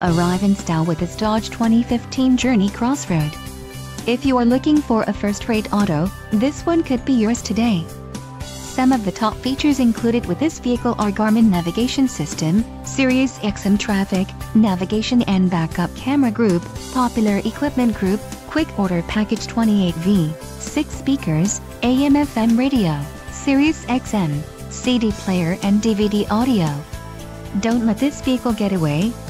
Arrive in style with this Dodge 2015 Journey Crossroad. If you are looking for a first-rate auto, this one could be yours today. Some of the top features included with this vehicle are Garmin navigation system, Sirius XM traffic, navigation and backup camera group, popular equipment group, quick order package 28V, 6 speakers, AM FM radio, Sirius XM, CD player and DVD audio. Don't let this vehicle get away,